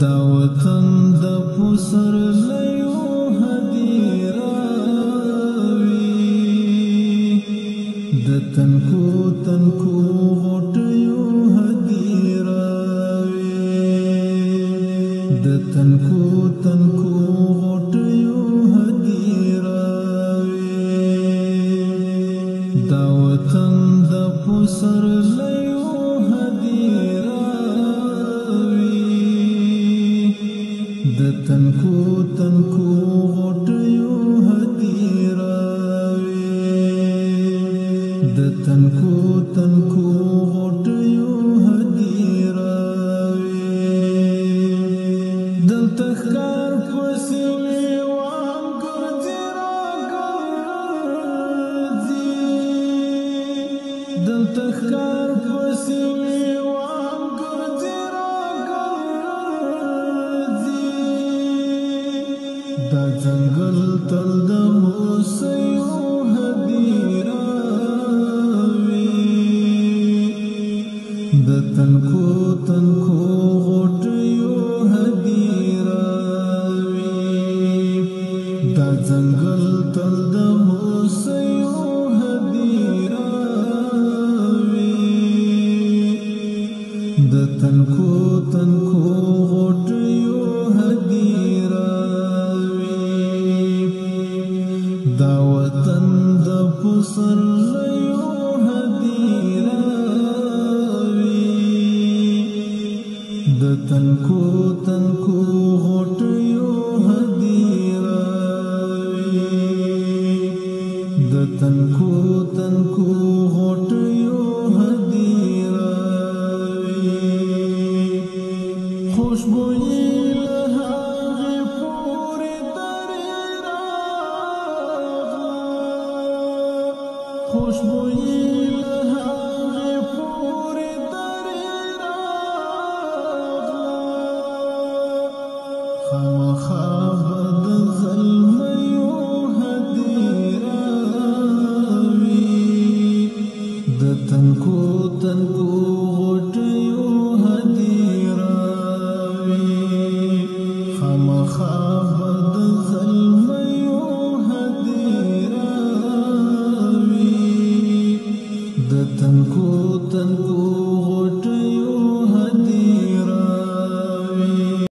دا وطن د پسر لیو هدیراوی د تنکو تنکو غټیو هدیراوی د تنکو تنکو غټیو هدیراوی دا وطن د پسر لیو د تنکو تنکو غټیو هدیراوي د تنکو تنکو غټیو هدیراوي دلته ښکار پسوي وام ګرځي را ګرځي دلته ښکار پسوي دا ځنګل تل د اوسیو هدیرا وی د تنکو تنکو غټیو هدیرا وی دا ځنګل تل د اوسیو هدیرا وی د تنکو تنکو دا وطن د پسرلیو هدیراوی د تنکو تنکو غټیو هدیراوی د تنکو تنکو غټیو هدیراوی خوشبوئی خوشبوئی لہاغی پوری دری راغلا خواخابد ظلمیو حدیراوی دتنکو تنکو